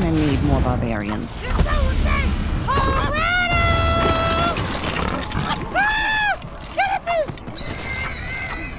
gonna need more barbarians.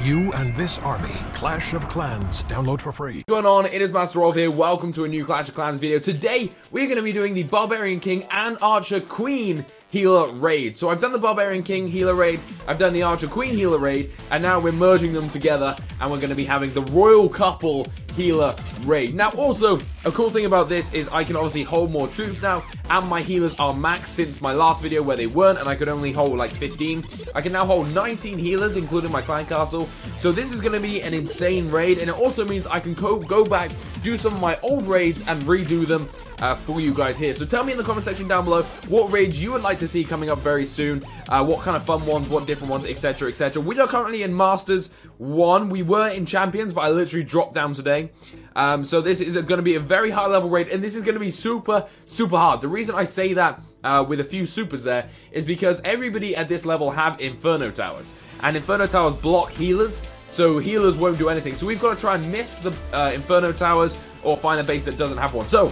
You and this army, Clash of Clans. Download for free. What's going on? It is Master Rolf here. Welcome to a new Clash of Clans video. Today, we're going to be doing the Barbarian King and Archer Queen healer raid. So I've done the Barbarian King healer raid, I've done the Archer Queen healer raid, and now we're merging them together, and we're going to be having the Royal Couple healer raid. Now also, a cool thing about this is I can obviously hold more troops now, and my healers are maxed since my last video where they weren't, and I could only hold like 15. I can now hold 19 healers, including my clan castle. So this is going to be an insane raid, and it also means I can go, go back, do some of my old raids, and redo them uh, for you guys here. So tell me in the comment section down below what raids you would like to see coming up very soon, uh, what kind of fun ones, what different ones, etc, etc. We are currently in Masters 1. We were in Champions, but I literally dropped down today. Um, so this is going to be a very high level raid, and this is going to be super, super hard. The reason I say that uh, with a few supers there is because everybody at this level have Inferno Towers, and Inferno Towers block healers, so healers won't do anything. So we've got to try and miss the uh, Inferno Towers or find a base that doesn't have one. So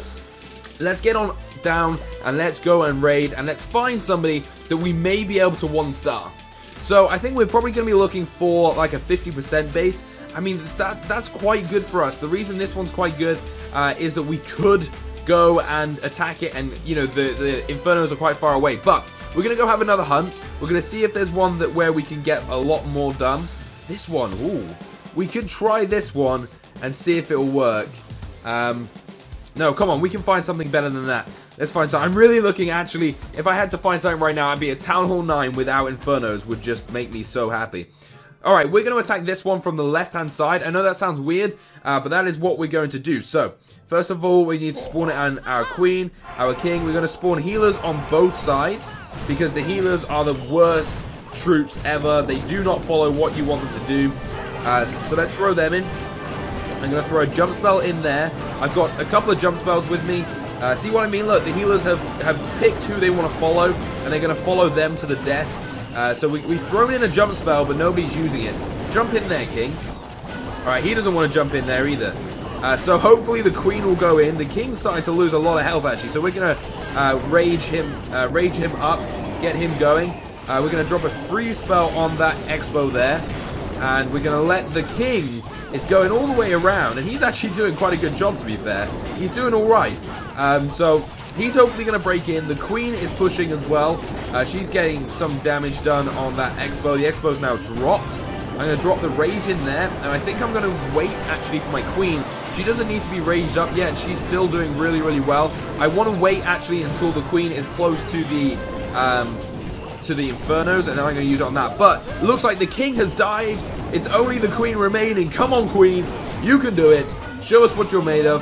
let's get on down and let's go and raid and let's find somebody that we may be able to one star. So I think we're probably going to be looking for like a 50% base. I mean, that, that's quite good for us. The reason this one's quite good uh, is that we could go and attack it and, you know, the, the Infernos are quite far away. But we're going to go have another hunt. We're going to see if there's one that where we can get a lot more done. This one, ooh. We could try this one and see if it'll work. Um, no, come on, we can find something better than that. Let's find something. I'm really looking, actually, if I had to find something right now, I'd be a Town Hall 9 without Infernos would just make me so happy. Alright, we're going to attack this one from the left-hand side. I know that sounds weird, uh, but that is what we're going to do. So, first of all, we need to spawn it on our queen, our king. We're going to spawn healers on both sides, because the healers are the worst troops ever. They do not follow what you want them to do. Uh, so let's throw them in. I'm going to throw a jump spell in there. I've got a couple of jump spells with me. Uh, see what I mean? Look, the healers have, have picked who they want to follow, and they're going to follow them to the death. Uh, so we, we've thrown in a jump spell, but nobody's using it. Jump in there, King. Alright, he doesn't want to jump in there either. Uh, so hopefully the Queen will go in. The King's starting to lose a lot of health, actually. So we're going to uh, rage him uh, rage him up, get him going. Uh, we're going to drop a free spell on that X-Bow there. And we're going to let the King is going all the way around. And he's actually doing quite a good job, to be fair. He's doing all right. Um, so He's hopefully going to break in. The Queen is pushing as well. Uh, she's getting some damage done on that X-Bow. The X-Bow's now dropped. I'm going to drop the Rage in there. And I think I'm going to wait, actually, for my Queen. She doesn't need to be raged up yet. She's still doing really, really well. I want to wait, actually, until the Queen is close to the... Um, to the Infernos, and then I'm going to use it on that. But, looks like the King has died. It's only the Queen remaining. Come on, Queen. You can do it. Show us what you're made of.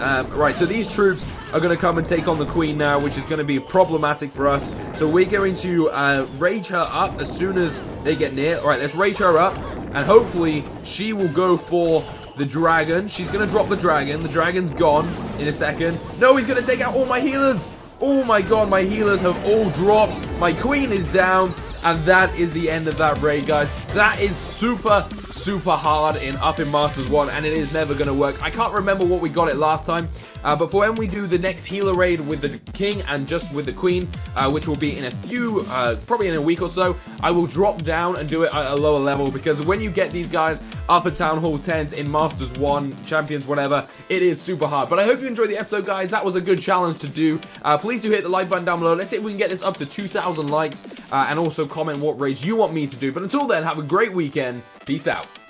Um, right, so these troops are going to come and take on the Queen now, which is going to be problematic for us. So we're going to uh, rage her up as soon as they get near. All right, let's rage her up, and hopefully she will go for the dragon. She's going to drop the dragon. The dragon's gone in a second. No, he's going to take out all my healers. Oh my god, my healers have all dropped. My queen is down. And that is the end of that raid, guys. That is super, super hard in up in Masters 1, and it is never going to work. I can't remember what we got it last time, uh, but for when we do the next healer raid with the King and just with the Queen, uh, which will be in a few, uh, probably in a week or so, I will drop down and do it at a lower level, because when you get these guys up at Town Hall 10s in Masters 1, Champions, whatever, it is super hard. But I hope you enjoyed the episode, guys. That was a good challenge to do. Uh, please do hit the like button down below. Let's see if we can get this up to 2,000 likes, uh, and also comment what raids you want me to do. But until then, have a great weekend. Peace out.